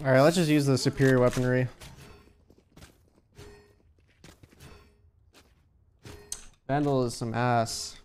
Alright, let's just use the superior weaponry. Vandal is some ass.